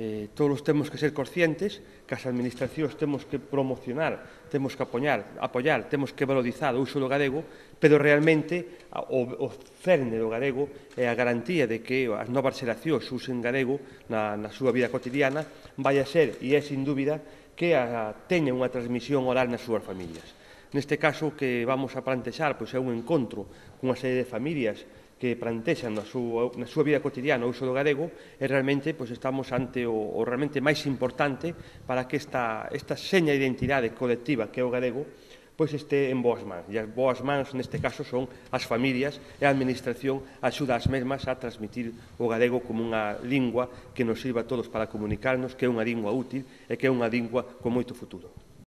eh, todos temos que ser conscientes que as administracións temos que promocionar, temos que apoñar, apoyar, temos que valorizar o uso do galego, pero realmente o, o cerne do galego é a garantía de que as novas xeracións usen galego na, na súa vida cotidiana vai a ser, e é sin dúbida, que a, teña unha transmisión oral nas súas familias. Neste caso que vamos a plantexar pois é un encontro cunha serie de familias que plantexan na súa, na súa vida cotidiana o uso do galego e realmente pois, estamos ante o, o realmente máis importante para que esta, esta seña de identidade colectiva que é o galego pois este en boas mans. E as boas mans neste caso son as familias e a administración axuda as mesmas a transmitir o galego como unha lingua que nos sirva a todos para comunicarnos, que é unha lingua útil e que é unha lingua con moito futuro.